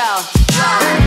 Yeah.